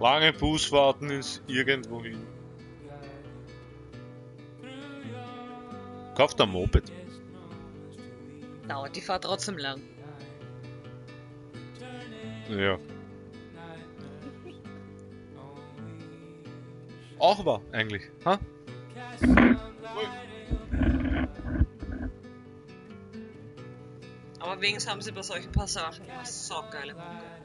Lange Busfahrten ins irgendwohin. Kauft ein Moped. Dauert die Fahrt trotzdem lang. Ja. Auch wahr, eigentlich. Ha? Aber wenigstens haben sie bei solchen Passagen immer saugeile Mucke.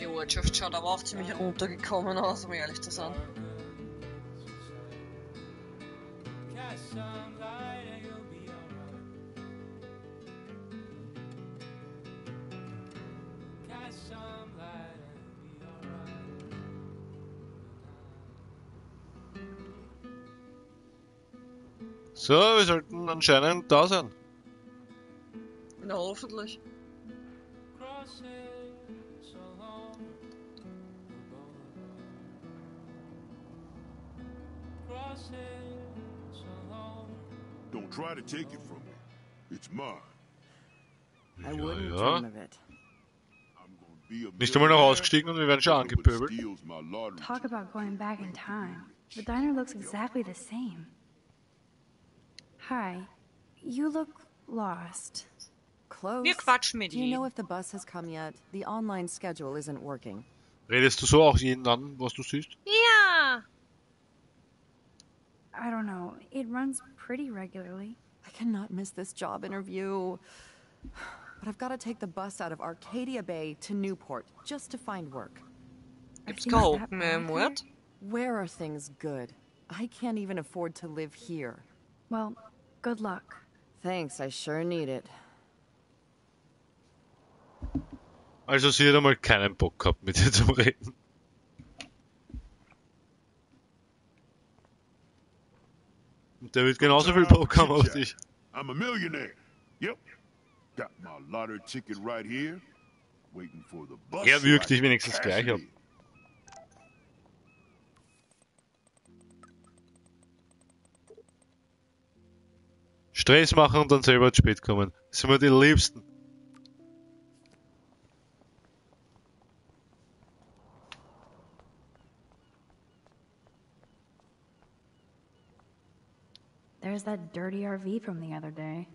Die Ortschaft schaut aber auch ziemlich runtergekommen aus, um ehrlich zu sein. So, wir sollten anscheinend da sein. Na, hoffentlich. Don't try to take it from me. It's mine. I Ja, wouldn't ja. dream of it. Gonna Nicht einmal noch millionaire. ausgestiegen und wir werden schon angepöbelt. steals my lottery Talk about going back in time. The diner looks exactly the same. Hi. You look lost. Close. Wir quatschen mit Do you know if the bus has come yet? The online schedule isn't working. Redest du so auch jeden an, was du siehst? Ja! I don't know. It runs pretty regularly. I cannot miss this job interview. But I've got to take the bus out of Arcadia Bay to Newport just to find work. It's cold, ma'am. that geholpen bad im here? Ort? Where are things good? I can't even afford to live here. Well, good luck. Thanks, I sure need it. Also sie hat einmal keinen Bock gehabt, mit dir zu reden. Der wird genauso viel Bock haben auf dich. I'm a millionaire. Yep. Got my lottery ticket right here. Waiting for the bus. Er wirkt dich wenigstens gleich ab. Stress machen und dann selber zu spät kommen. Das sind wir die Liebsten. There's that dirty RV from the other day.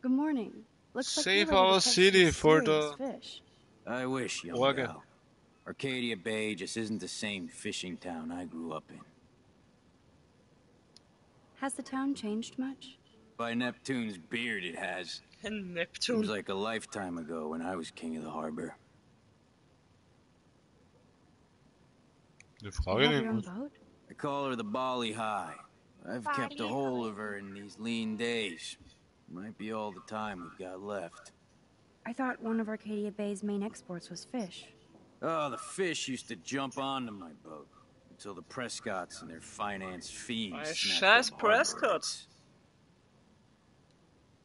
Good morning. Looks like Save you're ready to our city for the- fish. I wish, young Wagon. gal. Arcadia Bay just isn't the same fishing town I grew up in. Has the town changed much? By Neptune's beard, it has. Neptun. Seems like a lifetime ago when I was king of the harbor. Die Frage have your own nicht. boat? I call her the Bali High. I've kept a hold of her in these lean days. Might be all the time we've got left. I thought one of Arcadia Bay's main exports was fish. Oh, the fish used to jump onto my boat until the Prescotts and their finance fiends. Ay, snapped scheiß up harbor Prescott. rights.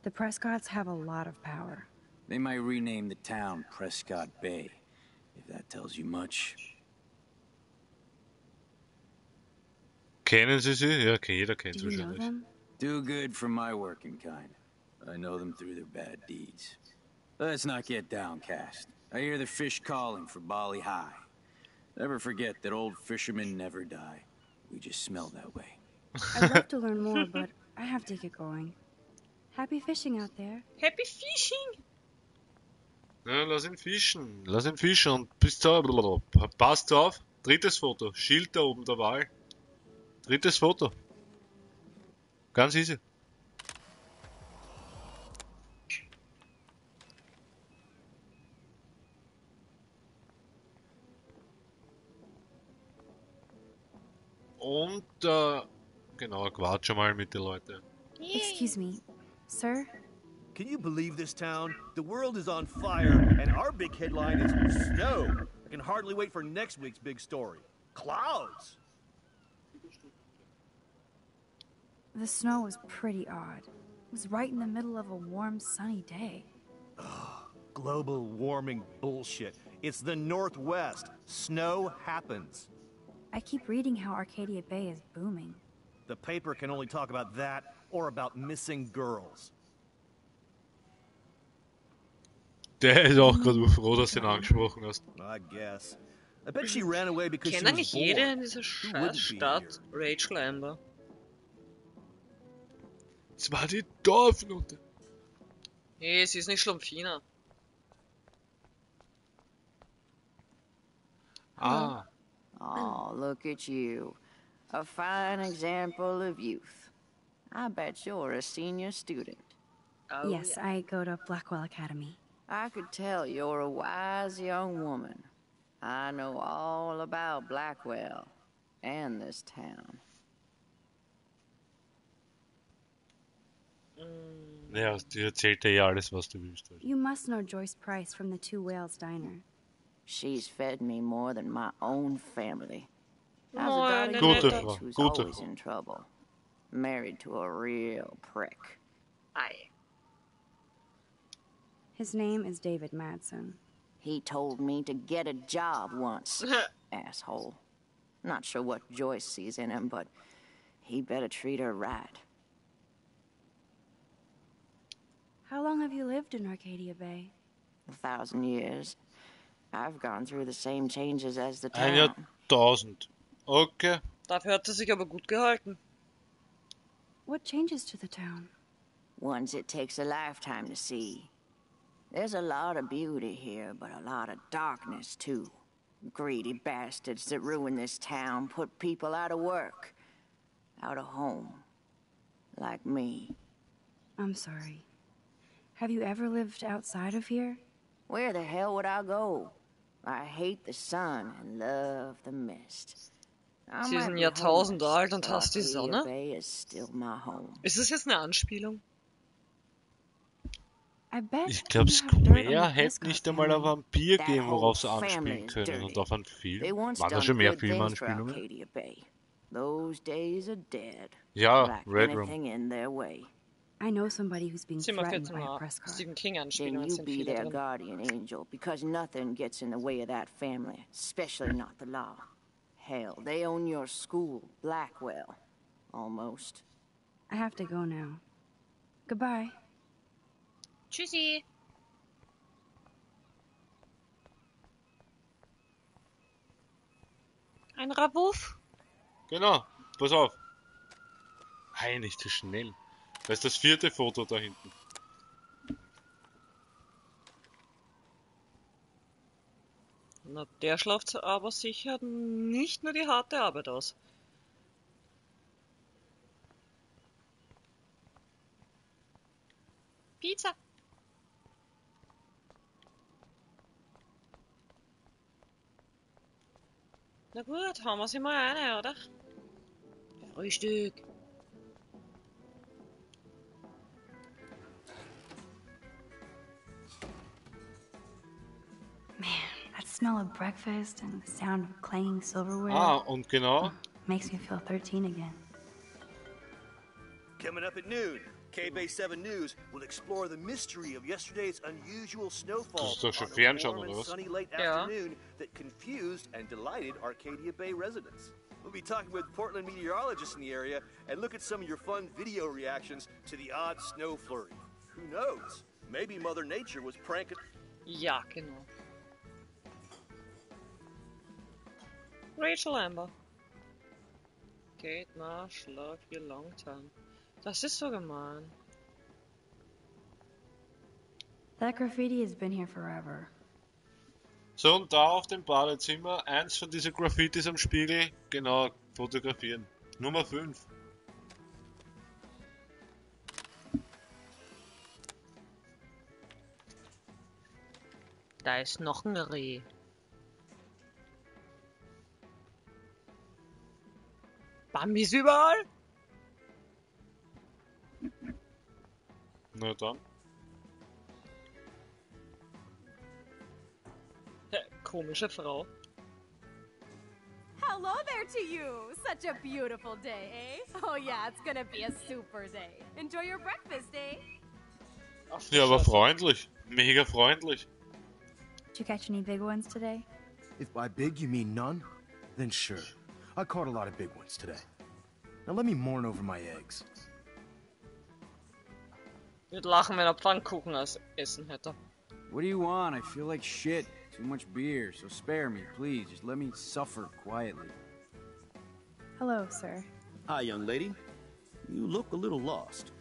The Prescotts have a lot of power. They might rename the town Prescott Bay, if that tells you much. Kennen Sie sie? Ja, jeder kennt Do sie you know wahrscheinlich. them? Do good for my working kind. I know them through their bad deeds. Let's not get downcast. I hear the fish calling for Bali High. Never forget that old fishermen never die. We just smell that way. I'd love to learn more, but I have to get going. Happy fishing out there. Happy Fishing! Ja, lass ihn fischen. Lass ihn fischen und bis zur... Passt auf. Drittes Foto. Schild da oben der Wahl. Drittes Foto. Ganz easy. Und, äh, genau, quatsch mal mit den Leuten. Excuse me, sir? Can you believe this town? The world is on fire, and our big headline is snow. I can hardly wait for next week's big story. Clouds! The snow was pretty odd. It was right in the middle of a warm, sunny day. Global warming bullshit. It's the Northwest. Snow happens. I keep reading how Arcadia Bay is booming. The paper can only talk about that or about missing girls. Der ist auch gerade froh, dass du ihn angesprochen hast. I guess. I bet she ran away because she was eigentlich bored. jeder in dieser Who scheiß wouldn't be Stadt Rachel Amber? Das war die Dorfnote. Nee, sie ist nicht Schlumpfina. Ah, Oh, look at you. A fine example of youth. I bet you're a senior student. Oh, yes, yeah. I go to Blackwell Academy. I could tell you're a wise young woman. I know all about Blackwell and this town. Ja, die erzählt dir ja alles, was du willst. Halt. You must know Joyce Price from the Two Whales Diner. She's fed me more than my own family. I Moin, was a daughter Gute of Frau, bitch who's gute always in trouble. Married to a real prick. Ei. His name is David Madsen. He told me to get a job once. Asshole. Not sure what Joyce sees in him, but he better treat her right. How long have you lived in Arcadia Bay? A thousand years. I've gone through the same changes as the Ein town. Jahrtausend. Okay. Dafür hat sie sich aber gut gehalten. What changes to the town? Ones it takes a lifetime to see. There's a lot of beauty here, but a lot of darkness, too. Greedy bastards that ruin this town put people out of work, out of home. Like me. I'm sorry. Have you ever lived outside of here? Where the hell would I go? I hate the sun and love the mist. I Sie ist might ein be Jahrtausend homeless, alt und but hasst die Arcadia Sonne? Bay is still my home. Ist das jetzt eine Anspielung? I bet Ich glaube, you have dirt on Square the hätte Prescott nicht einmal ein family. Vampir That geben, worauf sie whole anspielen family is können. Und dirty. auf einen They Film. once Waren da done schon mehr good things for Filmanspielungen? Arcadia Bay. Those days are dead. Ja, like Red Room. Anything in their way. I know somebody who's being threatened by a press Prescott. Stephen King Then you be their guardian angel, because nothing gets in the way of that family, especially not the law. Hell, they own your school, Blackwell. Almost. I have to go now. Goodbye. Tschüssi. Ein Rabuff. Genau, pass auf. Hey, nicht zu schnell. Da ist das vierte Foto da hinten. Na, der schlaft aber sicher nicht nur die harte Arbeit aus. Pizza. Na gut, haben wir sie mal eine, oder? Frühstück. Smell of breakfast and the sound of clanging silverware Ah, und genau, makes me feel 13 again. Coming up at noon, K-Bay 7 News will explore the mystery of yesterday's unusual snowfall Das ist doch schon on a warm and sunny late Ja. afternoon that confused and delighted Arcadia Bay residents. We'll be talking with Portland meteorologists in the area and look at some of your fun video reactions to the odd snow flurry. Who knows? Maybe Mother Nature was pranking. Ja, genau. Rachel Amber. Geht nach Schlag ihr Longtime. Das ist so gemein. That graffiti has been here forever. So, und da auf dem Badezimmer, eins von diesen Graffitis am Spiegel, genau, fotografieren. Nummer 5. Da ist noch ein Reh. Bambis überall? Na dann. Komische Frau. hello there to you. Such a beautiful day, eh? Oh yeah, it's gonna be a super day. Enjoy your breakfast, eh? Ja, aber freundlich. Mega freundlich. Did you catch any big ones today? If by big you mean none, then sure. I caught a lot of big ones today. Now let me mourn over my eggs. Wird lachen, wenn er Pfannkuchen als Essen hätte. What do you want? I feel like shit. Too much beer, so spare me, please. Just let me suffer quietly. Hello, sir. Hi, young lady. You look a little lost.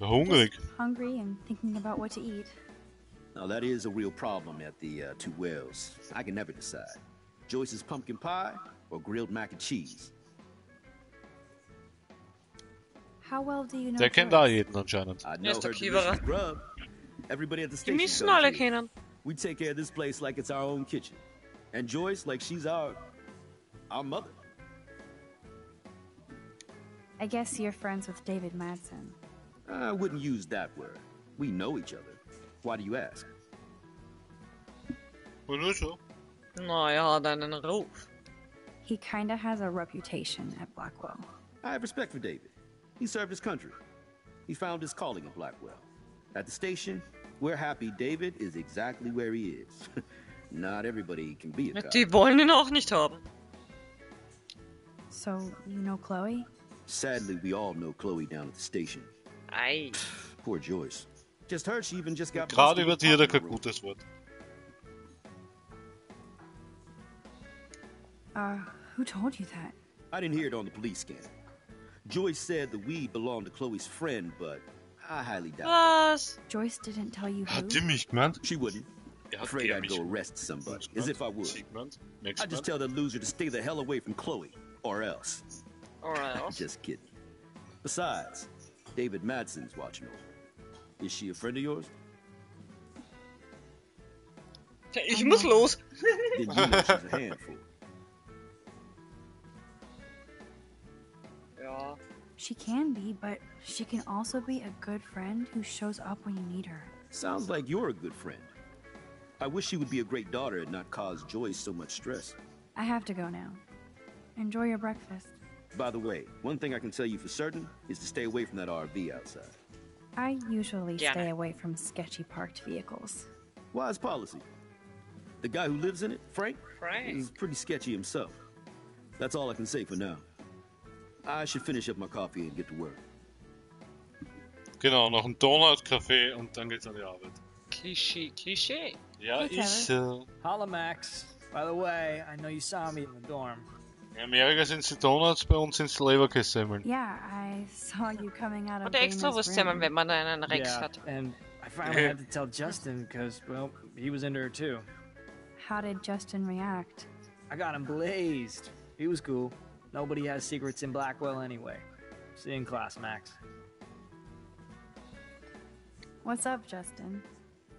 Hungrig. Hungry and thinking about what to eat. Now, that is a real problem at the uh, Two Whales. I can never decide. Joyce's pumpkin pie or grilled mac and cheese. How well do you know Der kennt Joyce? da jeden anscheinend. I know ist der her Cleverer. delicious grub. Everybody at the Die station müssen comes alle kennen. We take care of this place like it's our own kitchen. And Joyce like she's our... our mother. I guess you're friends with David Madsen. I wouldn't use that word. We know each other. Why do you ask? Und nur so. Na, hat einen Ruf. He kinda has a reputation at Blackwell. I have respect for David. He served his country. He found his calling in Blackwell. At the station, we're happy David is exactly where he is. Not everybody can be a cop. Die wollen ihn auch nicht haben. So, you know Chloe? Sadly, we all know Chloe down at the station. Ei. Poor Joyce. Just heard she even just got Gerade busted wird with hier pot kein the room. Wort. Uh, who told you that? I didn't hear it on the police scan. Joyce said the weed belonged to Chloe's friend, but I highly doubt that. Was? Joyce didn't tell you who? Hat die mich gemeint? She wouldn't. Ja, Afraid I'd mich go arrest somebody. As if I would. Sie gemeint? Nix I'd just tell that loser to stay the hell away from Chloe, or else. Or else. Just kidding. Besides, David Madsen's watching over. Is she a friend of yours? Ich muss los. Then you know she's a handful. She can be, but she can also be a good friend who shows up when you need her. Sounds like you're a good friend. I wish she would be a great daughter and not cause Joyce so much stress. I have to go now. Enjoy your breakfast. By the way, one thing I can tell you for certain is to stay away from that RV outside. I usually Yeah. stay away from sketchy parked vehicles. Wise policy. The guy who lives in it, Frank, Frank. is pretty sketchy himself. That's all I can say for now. I should finish up my coffee and get to work. Genau, noch ein Donut-Café und dann geht's an die Arbeit. Klischee, Klischee. Ja, Hey, ist so. Holla, Max. By the way, I know you saw me in the dorm. In Amerika sind's die Donuts, bei uns sind's die Leberkässemmeln. Yeah, I saw you coming out of Und extra Dana's Wurstsemmeln, room. wenn man einen Rex yeah, hat. and I finally had to tell Justin because, well, he was into her too. How did Justin react? I got him blazed. He was cool. Nobody has secrets in Blackwell anyway. See you in class, Max. What's up, Justin?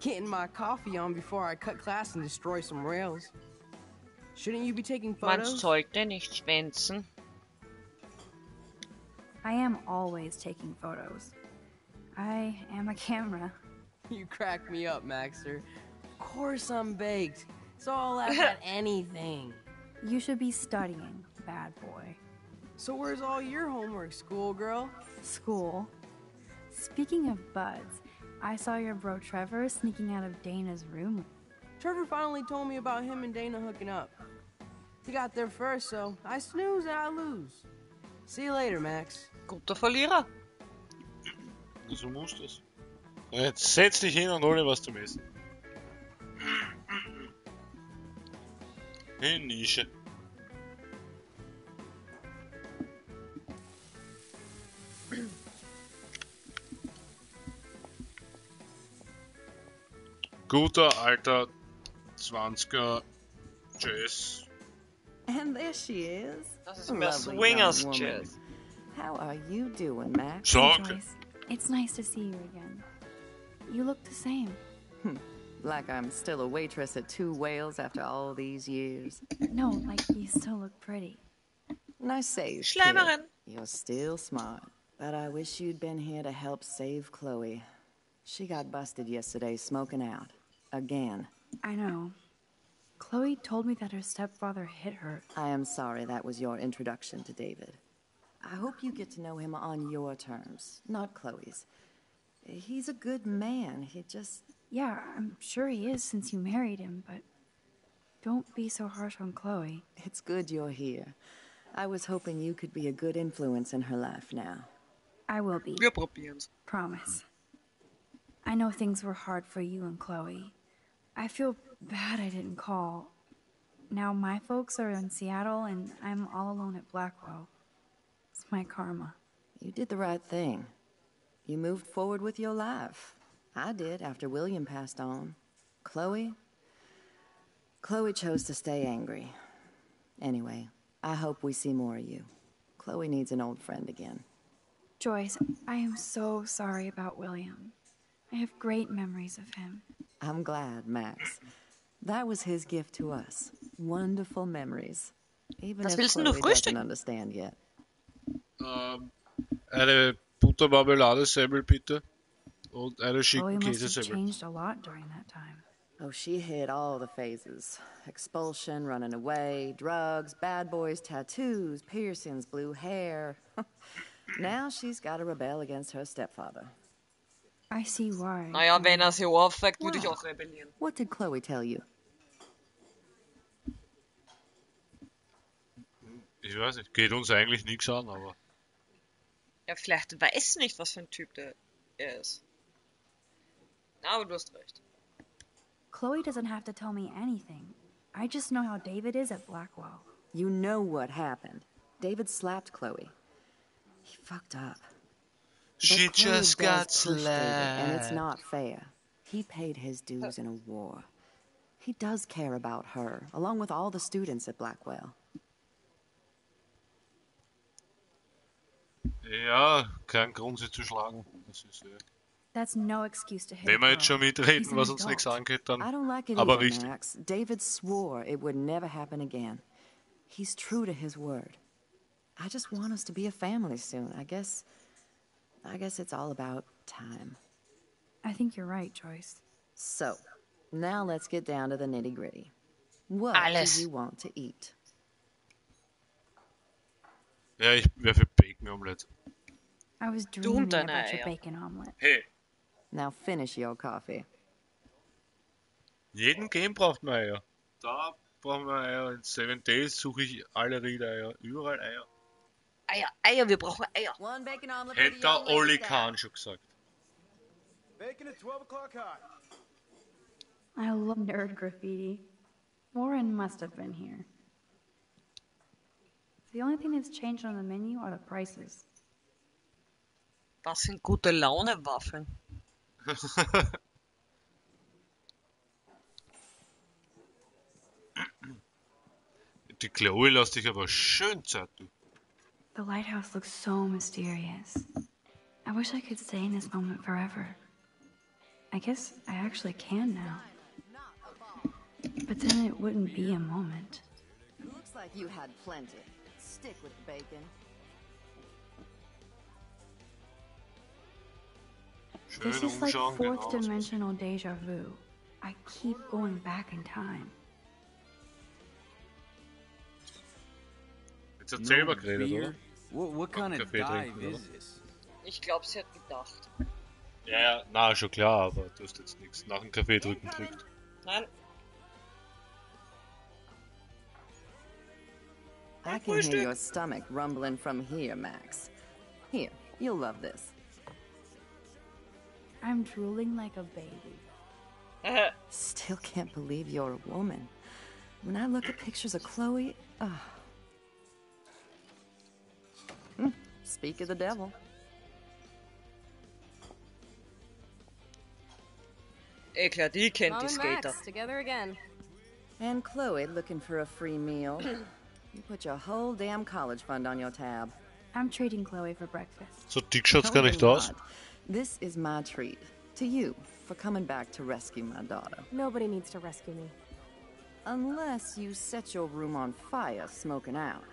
Getting my coffee on before I cut class and destroy some rails. Shouldn't you be taking photos? Man photos? sollte nicht schwänzen. I am always taking photos. I am a camera. You crack me up, Maxer. Of course I'm baked. So I'll laugh at anything. You should be studying, bad boy. So where's all your homework, schoolgirl? School. Speaking of buds, I saw your bro Trevor sneaking out of Dana's room. Trevor finally told me about him and Dana hooking up. He got there first, so I snooze and I lose. See you later, Max. Guter Verlierer. So muss das. Jetzt setz dich hin und hol dir was zum Essen. In Nische. Guter alter 20er Jazz. And there she is. Das ist mehr Swingers. Jazz. How are you doing, Max? Sag. Joyce, it's nice to see you again. You look the same. Hmm. Like I'm still a waitress at Two Whales after all these years. No, like you still look pretty. Nice save, kid. Schleimerin. You're still smart. But I wish you'd been here to help save Chloe told me that her stepfather hit her. I am sorry that was your introduction to David. I hope you get to know him on your terms, not Chloe's. He's a good man. He just. Yeah, I'm sure he is since you married him, but don't be so harsh on Chloe. It's good you're here. I was hoping you could be a good influence in her life now. I will be. Wir. Promise. I know things were hard for you and Chloe. I feel bad I didn't call. Now my folks are in Seattle and I'm all alone at Blackwell. It's my karma. You did the right thing. You moved forward with your life. I did after William passed on. Chloe? Chloe chose to stay angry. Anyway, I hope we see more of you. Chloe needs an old friend again. Joyce, I am so sorry about William. I have great memories of him. I'm glad, Max. That was his gift to us. Wonderful memories. Even Was if willst Chloe du doesn't understand yet. Ähm, eine Buttermarmeladesemmel bitte. Und eine Chloe must have Schinkenkäsesemmel. changed a lot during that time. Oh, she hit all the phases expulsion, running away, drugs, bad boys, tattoos, piercings, blue hair. now she's got to rebel against her stepfather. I see why. Naja, wenn er sie aufweckt, würde ich auch rebellieren. What did Chloe tell you? Ich weiß nicht, geht uns eigentlich nichts an, aber. Ja, vielleicht weiß nicht, was für ein Typ der er ist. Aber du hast recht. Chloe doesn't have to tell me anything. I just know how David is at Blackwell. You know what happened. David slapped Chloe. He fucked up. But She just got push David, and it's not fair. He paid his dues in a war. He does care about her, along with all the students at Blackwell. Ja, kein Grund, sie zu schlagen. Das ist, äh, That's no excuse to hit wenn wir jetzt schon mitreden, was uns nichts angeht, dann. I don't like it aber either, richtig. Max. David swore it would never happen again. He's true to his word. I just want us to be a family soon. I guess. I guess it's all about time. I think you're right, Joyce. So, now let's get down to the nitty gritty. What Alles. do you want to eat? Ja, ich wäre für Bacon Omelette. I was Du dreaming und deine about your Eier. bacon omelet. Hey, Now finish your coffee. jeden er Game braucht man Eier. Da brauchen wir Eier. In Seven Days suche ich alle Rieder-Eier. Überall Eier. Eier, Eier, wir brauchen Eier. Hätte der Oli Kahn schon gesagt. Bacon at 12 o'clock high. I love nerd graffiti. Warren must have been here. The only thing that's changed on the menu are the prices. Das sind gute Laune-Waffeln. Die Chloe lässt dich aber schön Zeit, du. The lighthouse looks so mysterious. I wish I could stay in this moment forever. I guess I actually can now. But then it wouldn't be a moment. Looks like you had plenty. Stick with the bacon. This is like fourth dimensional deja vu. I keep going back in time. Jetzt hat selber geredet, oder? What, what kind of Kaffee dive trinken, is this? Ich glaube, sie hat gedacht. Ja, ja, na, schon klar, aber du hast jetzt nichts. Nach dem Kaffee drücken drückt. Nein, I can hear your stomach rumbling from here, Max. Here, you'll love this. I'm drooling like a baby. Still can't believe you're a woman. When I look at pictures of Chloe, ah. Speak of the devil. klar, die kennt Mom die and Skater. Max, together again. And Chloe looking for a free meal. you put your whole damn college fund on your tab. I'm treating Chloe for breakfast. So dick schaut's gar Tell nicht me aus. This is my treat to you for coming back to rescue my daughter. Nobody needs to rescue me. Unless you set your room on fire smoking out.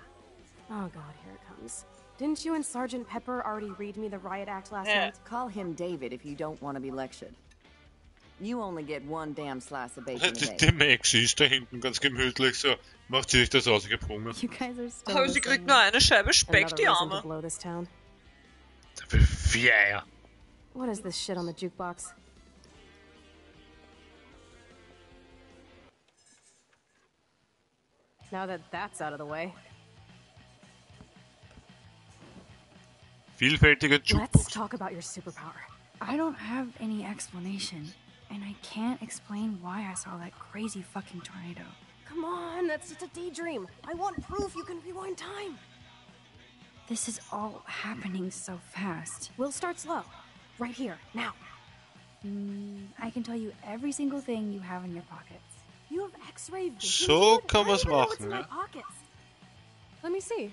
Oh god, here it comes. Didn't you and Sergeant Pepper already read me the riot act last Eh. night? Call him David if you don't want to be lectured. You only get one damn slice of bacon a Die, day. die Maxi ist da hinten ganz gemütlich so. Macht sie sich das ausgebrungen. You guys are still Aber sie kriegt nur eine Scheibe Speck, die Another reason to Arme. blow this town. Yeah. What is this shit on the jukebox? Now that that's out of the way, Vielfältige let's talk about your superpower. I don't have any explanation, and I can't explain why I saw that crazy fucking tornado. Come on, that's just a daydream. I want proof you can rewind time. This is all happening so fast. We'll start slow. Right here, now. Mm, I can tell you every single thing you have in your pockets. You have X-ray vision. So dude? kann I don't man's even know what's machen, in my pockets. Let me see.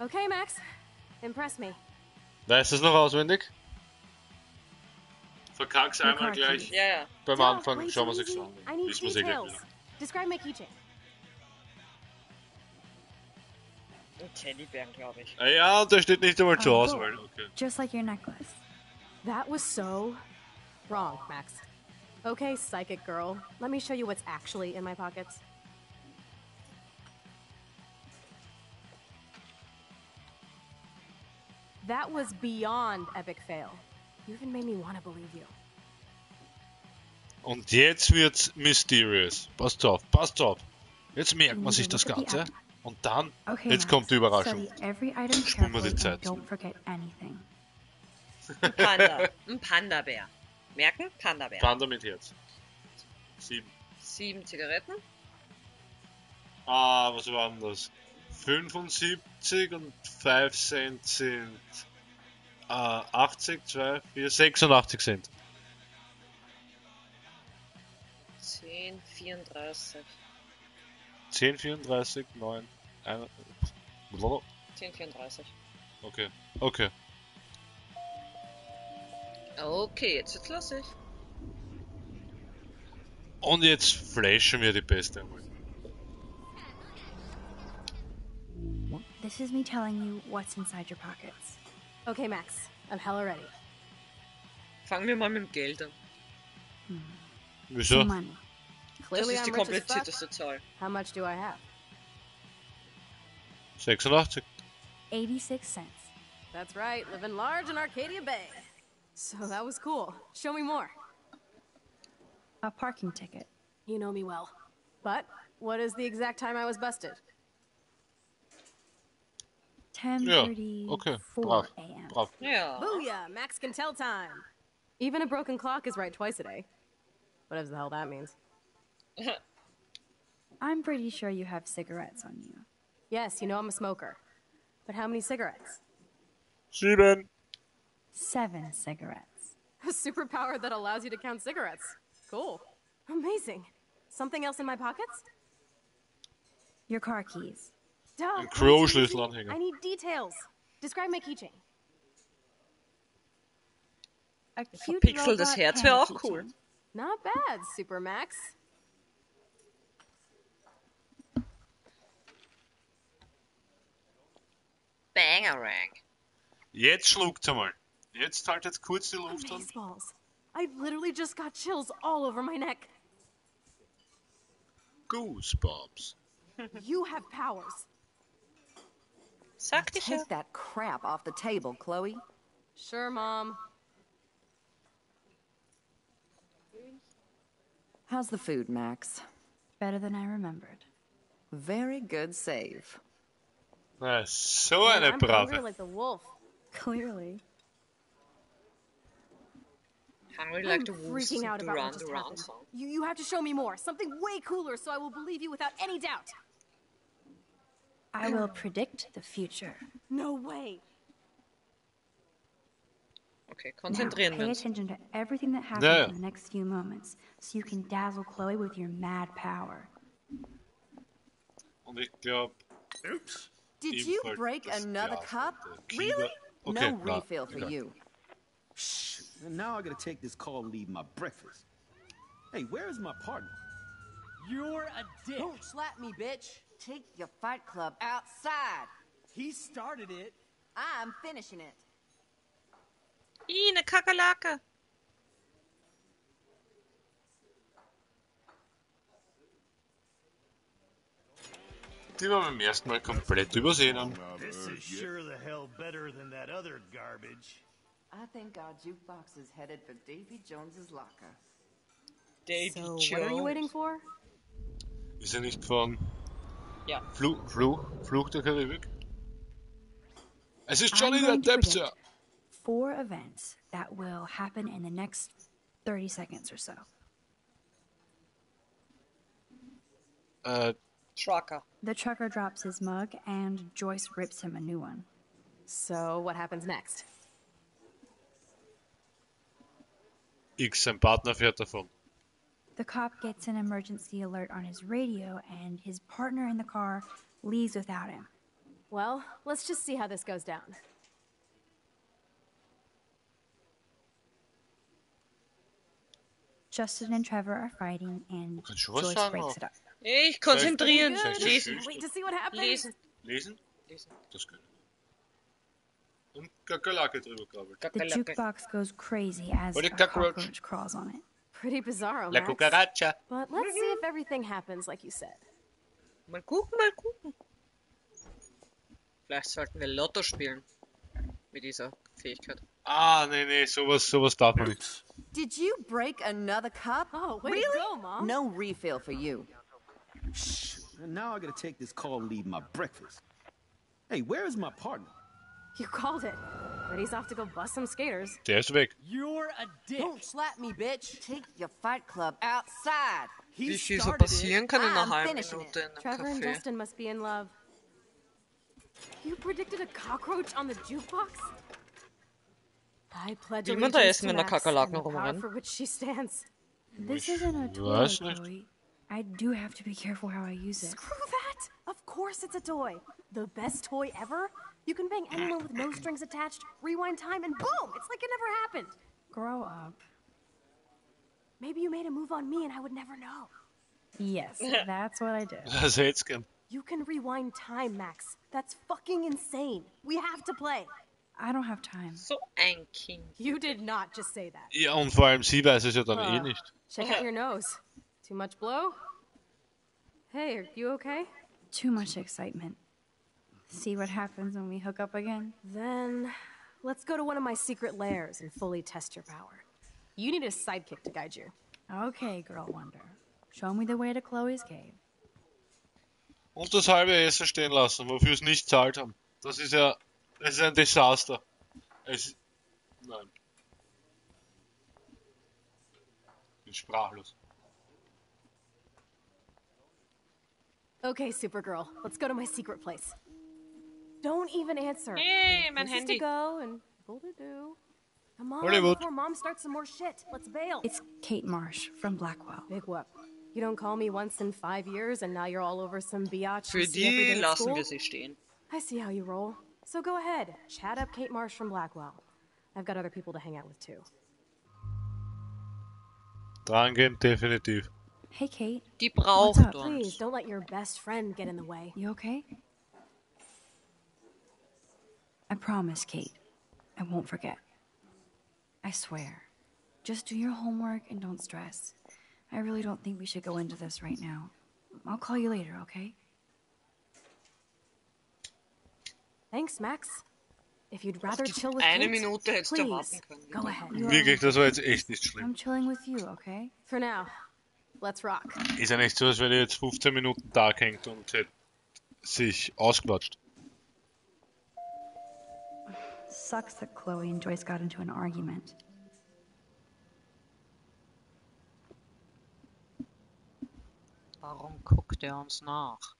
Okay, Max. Impress me. Weißt du es noch auswendig? Verkack's einmal Car gleich. keys. Ja, ja. Beim Duh, Anfang way schauen wir too sich's easy. an. I need Wissen wir's gleich details. Describe my keychain. Ein Teddybär, glaube ich. Ah ja, der steht nicht einmal zur Oh, Auswahl. Okay. Just like your necklace. That was so wrong, Max. Okay, psychic girl. Let me show you what's actually in my pockets. That was beyond epic fail. You even made me want to believe you. Und jetzt wird's mysterious. Passt auf, passt auf. Jetzt merkt man sich das Ganze. Und dann, Okay, jetzt kommt die Überraschung. Spulen wir die Zeit. don't forget anything. Ein Panda. Ein Panda-Bär. Merken? Panda-Bär. Panda mit Herz. Sieben. Sieben Zigaretten. Ah, was war denn das? 75 und 5 Cent sind äh, 80, 2, 4, 86 Cent. 10, 34. 10, 34, 9, 1, blablabla. 10, 34. Okay, okay. Okay, jetzt wird's lustig. Und jetzt flashen wir die Beste einmal. This is me telling you what's inside your pockets. Okay, Max. I'm hella ready. Fangen wir mal mit dem Geld an. Wieso? Some money. Das Clearly ist die I'm rich as fuck. komplizierteste Zahl. How much do I have? 86. 86 cents. That's right, living large in Arcadia Bay. So that was cool. Show me more. A parking ticket. You know me well. But what is the exact time I was busted? 10:34 okay, brav, a.m. brav. Ja. Booyah! Max can tell time. Even a broken clock is right twice a day. Whatever the hell that means. I'm pretty sure you have cigarettes on you. Yes, you know I'm a smoker. But how many cigarettes? Seven. Seven cigarettes. A superpower that allows you to count cigarettes. Cool. Amazing. Something else in my pockets? Your car keys. Duh. Ein that's Crow-Schlüssel easy. I need details. Describe my keychain. A cute Verpixeltes robot Herz wäre hand auch cool. keychain. Not bad, Super Max. Bangarang. Jetzt schluckt's einmal. Jetzt haltet kurz die Luft an. Baseballs. I literally just got chills all over my neck. Goosebumps. You have powers. Sagte ich ja. Take that crap off the table, Chloe. Sure, Mom. How's the food, Max? Better than I remembered. Very good save. Na, so Man, eine I'm hungry Brave. like the wolf. Clearly. Hungry I'm like the wolves. freaking out the about what just the happened. song. You, you have to show me more. Something way cooler so I will believe you without any doubt. I will predict the future. No way. Okay, Now, konzentrieren wir pay uns. attention to everything that happens Ja. in the next few moments, so you can dazzle Chloe with your mad power. Und ich glaube, Oops. Did you break another cup? mit der Kiebe. Really? Okay, no klar, refill for egal. you. And now I gotta take this call and leave my breakfast. Hey, where is my partner? You're a dick. Don't slap me, bitch. Take your fight club outside. He started it. I'm finishing it. Ih, eine Kakerlake. Die wir beim ersten Mal komplett übersehen haben. This is sure the hell better than that other garbage. I think our jukebox is headed for Davy Jones's locker. Davy So, what are you waiting for? Ist er nicht von Ja. Fluch, Fluch, Fluch der Karibik? Es ist I'm Johnny der going to predict Four events that will happen in the next 30 seconds or so. Äh, Trucker. The trucker drops his mug, and Joyce rips him a new one. So, what happens next? X, sein Partner fährt davon. The cop gets an emergency alert on his radio, and his partner in the car leaves without him. Well, let's just see how this goes down. Justin and Trevor are fighting, and Kannst du was Joyce breaks it up. Ich konzentrieren. Soll Lesen. Wait to see what happens. Lesen. Lesen? Das können. Und Kakerlake drüber krabbelt. The jukebox goes crazy as What a a cockroach. cockroach crawls on it. Pretty bizarro, La Max. cucaracha. But let's see if everything happens like you said. Mal gucken, mal gucken. Vielleicht sollten wir Lotto spielen. Mit dieser Fähigkeit. Ah, nee, nee, sowas, sowas darf man nicht. Did you break another cup? Oh, way really? go, Mom. No refill for you. Shh. And now I gotta take this call and leave my breakfast. Hey, where is my partner? You called it. But he's off to go bust some skaters. Der ist weg. You're a dick. Don't slap me, bitch. Take your fight club outside. Wie viel so passieren kann in einer I'm finishing Minute in einem Trevor and Café. Justin must be in love. You predicted a cockroach on the jukebox? I pledge Will man da allegiance essen, to wenn da Max Kakerlaken and the power rumrennen? for which she stands. This isn't a toy, weiß. Chloe. I do have to be careful how I use it. Screw that! Of course it's a toy. The best toy ever. You can bang anyone with no strings attached, rewind time, and boom! It's like it never happened. Grow up. Maybe you made a move on me and I would never know. Yes, that's what I did. Das hätte ich. You can rewind time, Max. That's fucking insane. We have to play. I don't have time. So ein You did not just say that. Ja, und vor allem sie weiß es ja dann eh Ah. nicht. Check out your nose. Too much blow? Hey, are you okay? Too much excitement. See what happens when we hook up again? Then let's go to one of my secret lairs and fully test your power. You need a sidekick to guide you. Okay, girl wonder. Show me the way to Chloe's cave. Und das halbe Essen stehen lassen, wofür sie nicht zahlt haben. Das ist ja, das ist ein Desaster. Es, nein. Bin sprachlos. Okay, Supergirl, let's go to my secret place. Don't even answer. Hey, mein Places Handy. to go and people to do. Come on, Hollywood. before Mom starts some more shit. Let's bail. It's Kate Marsh from Blackwell. Big whoop. You don't call me once in five years, and now you're all over some biatch Für you see every day die lassen wir sie stehen. I see how you roll. So go ahead, chat up Kate Marsh from Blackwell. I've got other people to hang out with too. Drangehen, definitiv. Hey, Kate. Die What's braucht up? Please don't let your best friend get in the way. You okay? I promise, Kate. I won't forget. I swear. Just do your homework and don't stress. I really don't think we should go into this right now. I'll call you later, okay? Thanks, Max. If you'd rather chill with Eine Kate, Minute hättest du please erwarten können. go ahead. Wirklich, das war jetzt echt nicht schlimm. I'm chilling with you, okay? For now, let's rock. Ist ja nicht so, als wenn er jetzt 15 Minuten da hängt und hätte sich ausquatscht. Sucks that Chloe and Joyce got into an argument. Warum guckt er uns nach?